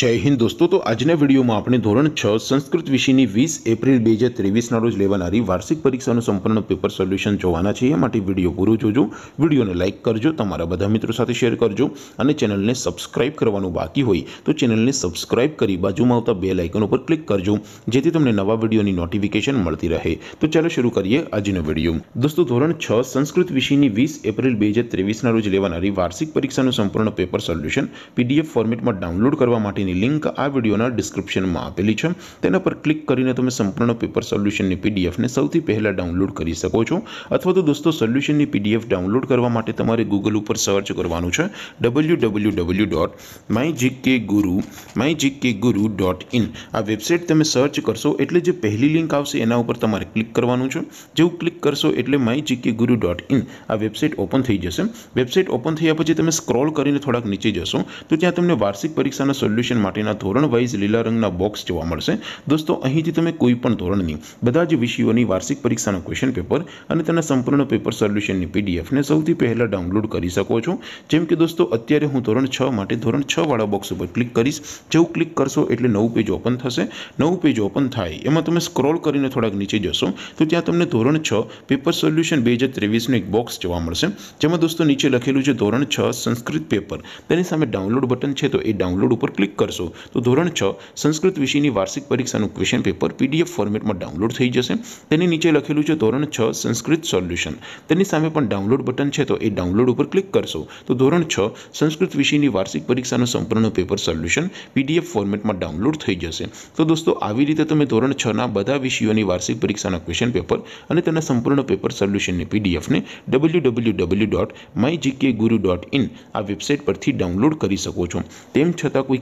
જય હિન્દ દોસ્તો. તો આજના વિડીયોમાં આપણે ધોરણ છ સંસ્કૃત વિષયની વીસ એપ્રિલ બે હજાર ત્રેવીસના રોજ લેવાનારી વાર્ષિક પરીક્ષાનું સંપૂર્ણ પેપર સોલ્યુશન જોવાના છે એ માટે વીડિયો પૂરો જોજો. વિડીયોને લાઇક કરજો. તમારા બધા મિત્રો સાથે શેર કરજો. અને ચેનલને સબસ્ક્રાઇબ કરવાનું બાકી હોય તો ચેનલને સબસ્ક્રાઇબ કરી બાજુમાં આવતા બે લાઇકન ઉપર ક્લિક કરજો. જેથી તમને નવા વિડીયોની નોટિફિકેશન મળતી રહે. તો ચાલો શરૂ કરીએ આજનો વીડિયો. દોસ્તો, ધોરણ છ સંસ્કૃત વિષયની વીસ એપ્રિલ બે હજાર ત્રેવીસના રોજ લેવાનારી વાર્ષિક પરીક્ષાનું સંપૂર્ણ પેપર સોલ્યુશન પીડીએફ ફોર્મેટમાં ડાઉનલોડ કરવા માટેની લિંક આ વિડીયોના ડિસ્ક્રિપ્શનમાં આપેલી છે તેના પર ક્લિક કરીને તમે સંપૂર્ણ પેપર સોલ્યુશનની પીડીએફને સૌથી પહેલાં ડાઉનલોડ કરી શકો છો અથવા તો દોસ્તો સોલ્યુશનની પીડીએફ ડાઉનલોડ કરવા માટે તમારે ગૂગલ ઉપર સર્ચ કરવાનું છે W W W dot my GK guru my GK guru dot in આ વેબસાઇટ તમે સર્ચ કરશો એટલે જે પહેલી લિંક આવશે એના ઉપર તમારે ક્લિક કરવાનું છે જેવું ક્લિક કરશો એટલે my GK guru dot in આ વેબસાઇટ ઓપન થઈ જશે વેબસાઇટ ઓપન થયા પછી તમે સ્ક્રોલ કરીને થોડાક નીચે જશો તો ત્યાં તમને વાર્ષિક પરીક્ષાના સોલ્યુશન માટેના ધોરણ વાઇઝ લીલા રંગના બોક્સ જોવા મળશે દોસ્તો અહીંથી તમે કોઈ પણ ધોરણની બધા જ વિષયોની વાર્ષિક પરીક્ષાનું ક્વેશ્ચન પેપર અને તેના સંપૂર્ણ પેપર સોલ્યુશનની પીડીએફને સૌથી પહેલાં ડાઉનલોડ કરી શકો છો જેમ કે દોસ્તો અત્યારે હું ધોરણ છ માટે ધોરણ છ વાળા બોક્સ ઉપર ક્લિક કરીશ જેવું ક્લિક કરશો એટલે નવું પેજ ઓપન થશે નવું પેજ ઓપન થાય એમાં તમે સ્ક્રોલ કરીને થોડાક નીચે જશો તો ત્યાં તમને ધોરણ છ પેપર સોલ્યુશન બે હજાર ત્રેવીસનું એક બોક્સ જોવા મળશે જેમાં દોસ્તો નીચે લખેલું છે ધોરણ છ સંસ્કૃત પેપર તેની સામે ડાઉનલોડ બટન છે તો એ ડાઉનલોડ ઉપર ક્લિક કરશો તો ધોરણ છ સંસ્કૃત વિષયની વાર્ષિક પરીક્ષાનું ક્વેશ્ચન પેપર પીડીએફ ફોર્મેટમાં ડાઉનલોડ થઈ જશે તેની નીચે લખેલું છે ધોરણ છ સંસ્કૃત સોલ્યુશન તેની સામે પણ ડાઉનલોડ બટન છે તો એ ડાઉનલોડ ઉપર ક્લિક કરશો તો ધોરણ છ સંસ્કૃત વિષયની વાર્ષિક પરીક્ષાનું સંપૂર્ણ પેપર સોલ્યુશન પીડીએફ ફોર્મેટમાં ડાઉનલોડ થઈ જશે તો દોસ્તો આવી રીતે તમે ધોરણ છના બધા વિષયોની વાર્ષિક પરીક્ષાના ક્વેશ્ચન પેપર અને તેના સંપૂર્ણ પેપર સોલ્યુશનની પીડીએફને W W W dot my GK guru dot in આ વેબસાઇટ પરથી ડાઉનલોડ કરી શકો છો તેમ છતાં કોઈ